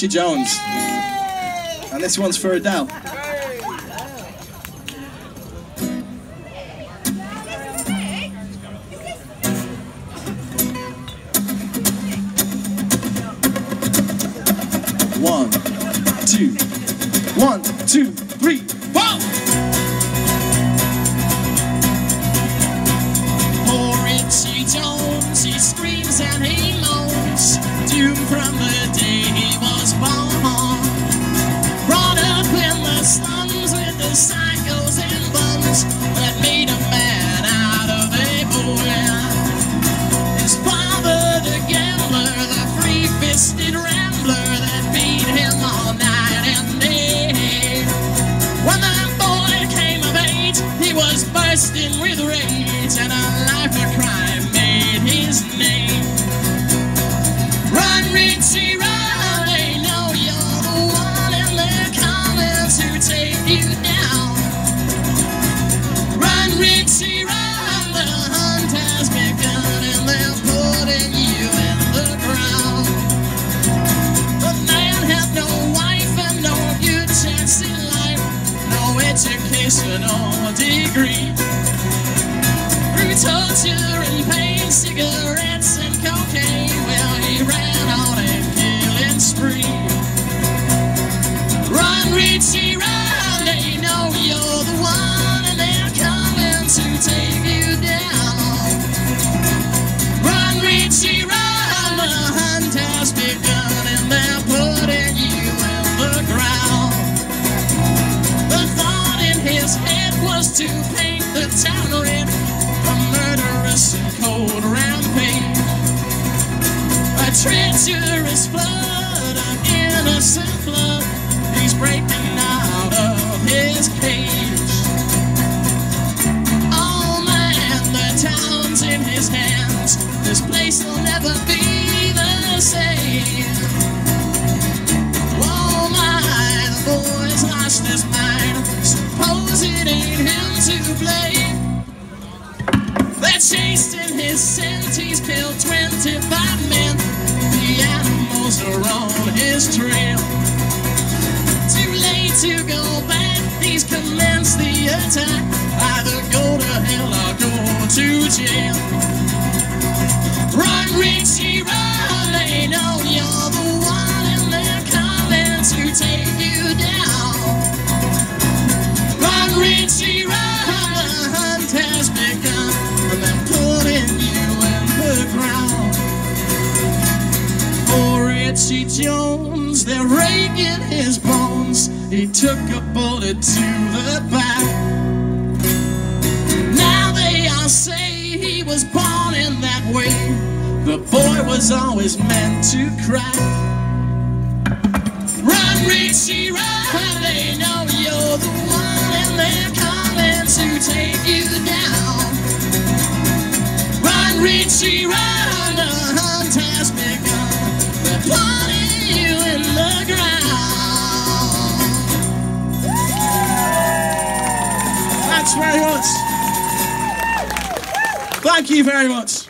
Richie Jones. And this one's for Adele. One, two, one, two, three, four. When that boy came of age, he was bursting with rage, and a life of crime education or degree. Through torture and pain, treacherous flood of innocent blood, he's breaking out of his cage. Oh man, the town's in his hands. This place will never be the same. Oh my, the boy's lost his mind. Suppose it ain't him to blame. They're chased in his scent, he's killed 25 on his trail. Too late to go back, he's commenced the attack. Either go to hell or go to jail. Richie Jones, they're raking his bones. He took a bullet to the back. Now they all say he was born in that way. The boy was always meant to cry. Run, Richie, run, Thanks very much. Thank you very much.